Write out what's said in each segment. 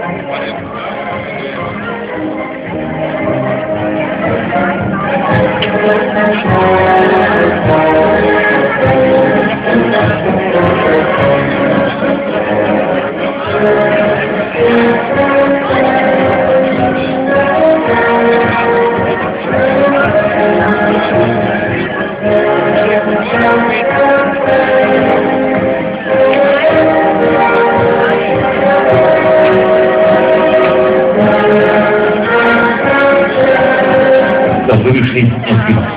Thank you. perfeito possível.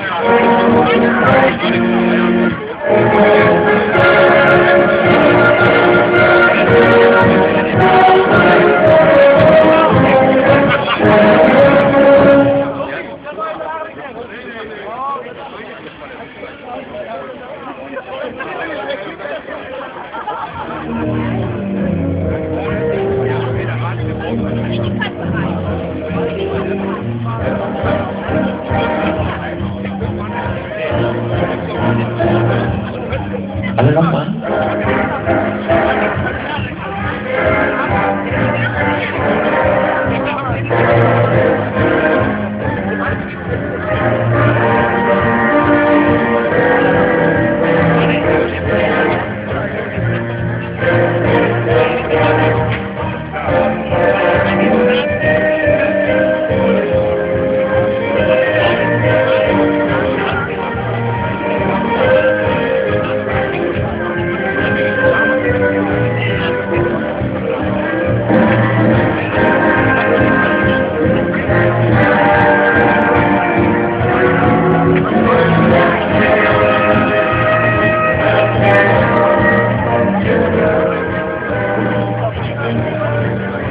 Thank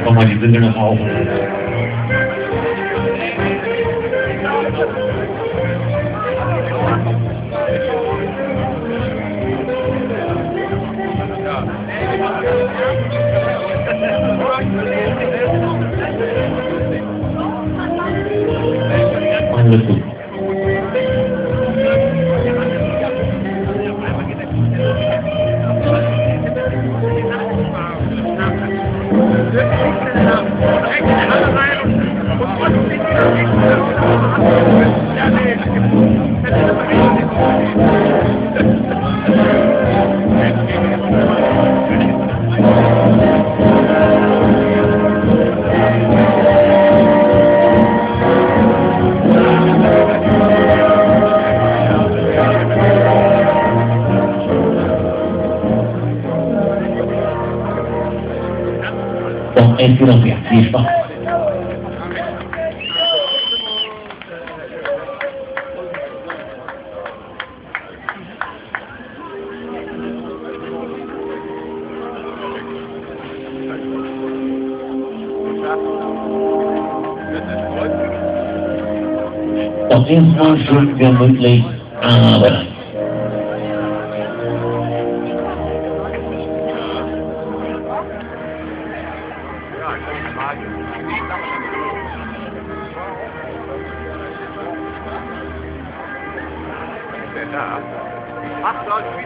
放放你真正的好。Thank you. Machen wir zu. Bon, et puis l'enfer, n'y pas. Donc, erstmal schön arbeiten. Ach, da ist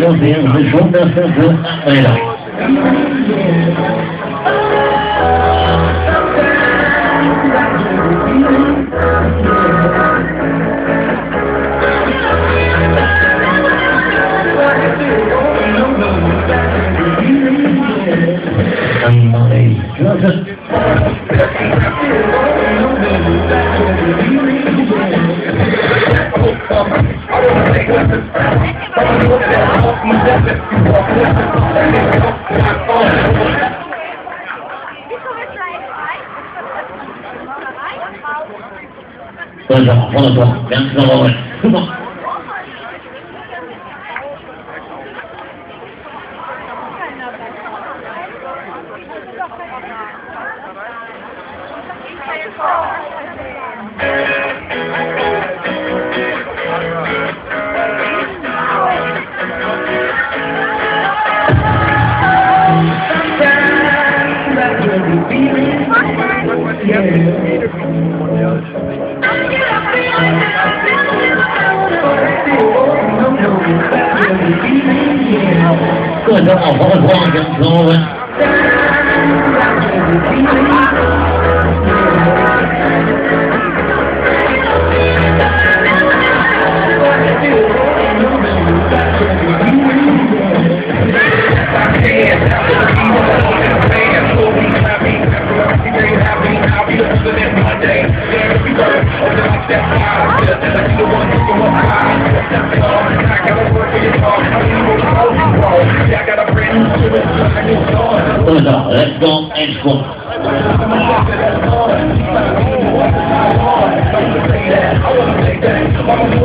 Deus, junto Tôi rõ, tôi rõ, đáng rồi. Thank you. 各种好活动，迎求婚。Let's go let's go. H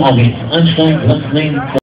光？Toch alweer aansluit, wat neemt